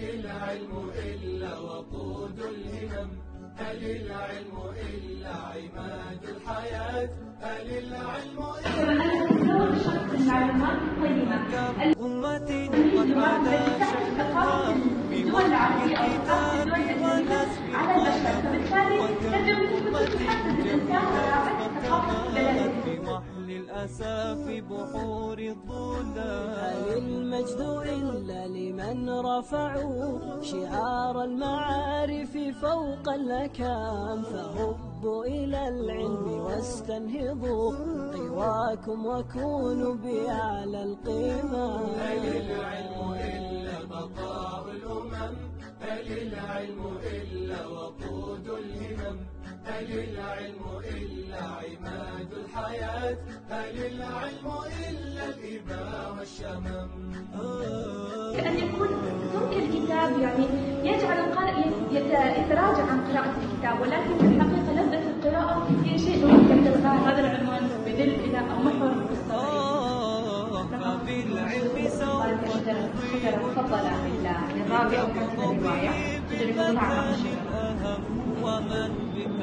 العلم إلا وقود الهمم هل العلم إلا عماد الحياة؟ هل العلم أمة قد علا شأنها بوحي الكتاب ونسب الأسى في بحور الظلام هل المجد إلا لمن رفعوا شعار المعارف فوق الأكام؟ فهبوا إلى العلم واستنهضوا قواكم وكونوا بأعلى القمم العلم إلا وقود الهمم. هل العلم إلا عماد الحياة؟ هل العلم إلا الإباء والشمم؟ كأن يكون سمك الكتاب يعني يجعل القارئ يت- يتراجع عن قراءة الكتاب ولكن في الحقيقة لذة القراءة هي شيء ممتع للغاية هذا العنوان يدل إلى أو محور القصة فبالعلم سوف المفضلة للراوي أو الرواية. ومن بك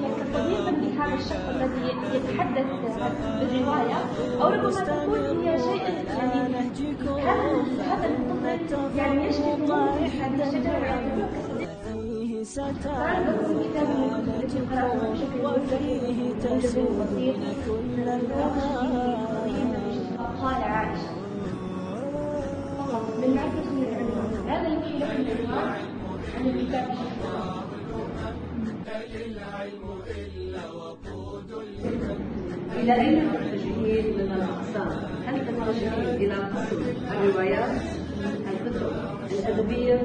هي كصديق لهذا الشخص الذي يتحدث بالرواية أو ربما تكون هي شيء يعني هذا هذا الطفل يعني في هذه الشجرة وفيه تسود كل الأمان قال عائشة من معرفة هذا يوحي لك العنوان عن الكتاب إلى أين تتجهين من الأقسام؟ هل تتجهين إلى قسم الروايات، الكتب الأدبية،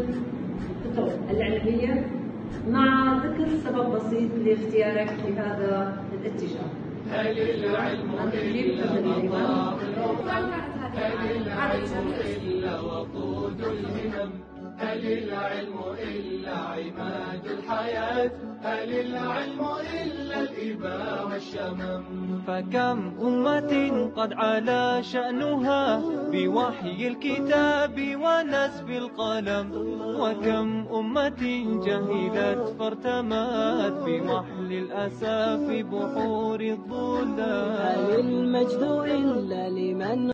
الكتب العلمية، مع ذكر سبب بسيط لاختيارك لهذا الاتجاه. هل العلم كيف تبني الإمام؟ هل العلم إلا وقود الهمم. هل العلم إلا عماد الحياة؟ هل العلم إلا الإباء والشمم؟ فكم أمة قد علا شأنها بوحي الكتاب ونسب القلم؟ وكم أمة جهلت فارتمت بوحل الأسى في بحور الظلام هل المجد إلا لمن